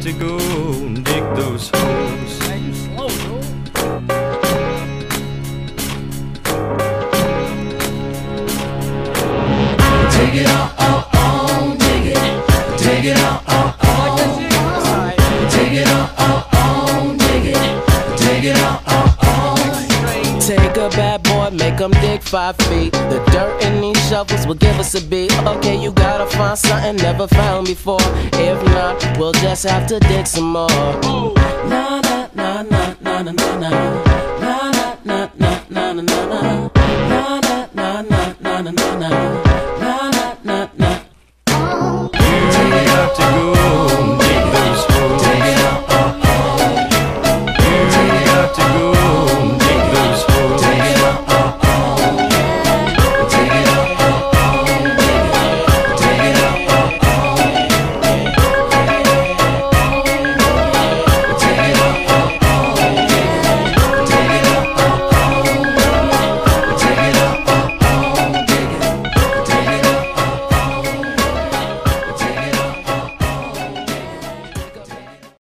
to go and dig those holes. Oh, oh, dig it all, all, all, dig it. Dig it all, all, all. Dig it all, all, dig it. Dig it all bad boy, make him dig five feet. The dirt in these shovels will give us a beat. Okay, you gotta find something never found before. If not, we'll just have to dig some more. Ooh. Na na na na na na na na na na na na na na na na na na na na